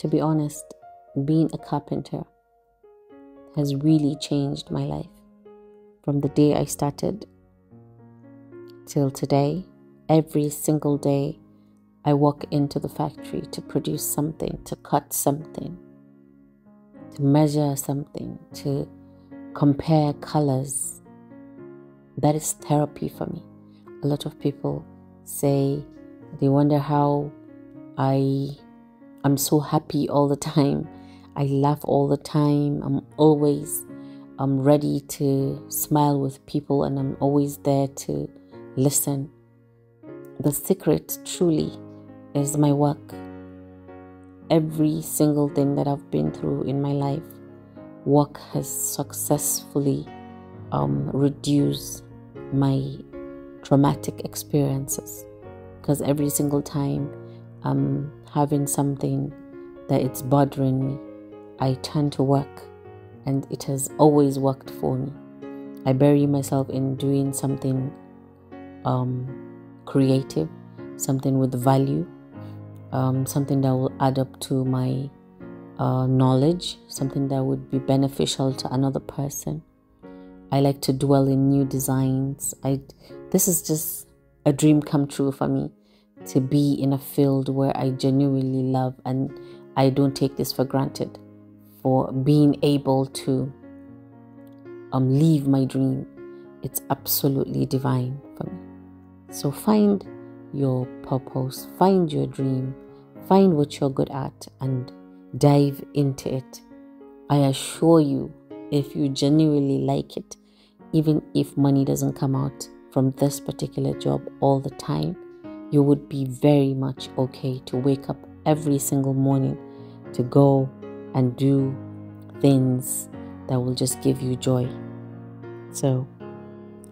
to be honest, being a carpenter has really changed my life. From the day I started till today, every single day, I walk into the factory to produce something, to cut something, to measure something, to compare colors. That is therapy for me. A lot of people say they wonder how I I'm so happy all the time. I laugh all the time. I'm always I'm ready to smile with people and I'm always there to listen. The secret truly is my work. Every single thing that I've been through in my life, work has successfully um, reduced my traumatic experiences. Because every single time I'm having something that it's bothering me, I turn to work and it has always worked for me. I bury myself in doing something um, creative, something with value, um, something that will add up to my uh, knowledge, something that would be beneficial to another person. I like to dwell in new designs. I this is just a dream come true for me to be in a field where I genuinely love and I don't take this for granted for being able to um leave my dream. It's absolutely divine for me. So find your purpose, find your dream, find what you're good at, and dive into it. I assure you, if you genuinely like it, even if money doesn't come out from this particular job all the time, you would be very much okay to wake up every single morning to go and do things that will just give you joy. So,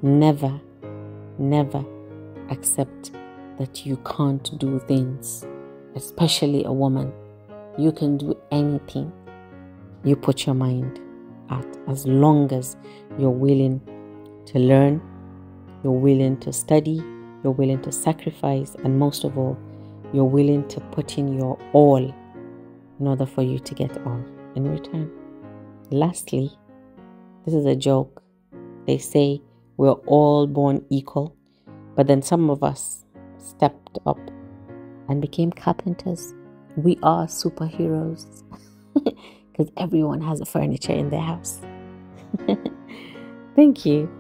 never, never accept that you can't do things, especially a woman. You can do anything you put your mind at as long as you're willing to learn, you're willing to study, you're willing to sacrifice, and most of all, you're willing to put in your all in order for you to get all in return. Lastly, this is a joke. They say we're all born equal, but then some of us stepped up and became carpenters. We are superheroes because everyone has a furniture in their house. Thank you.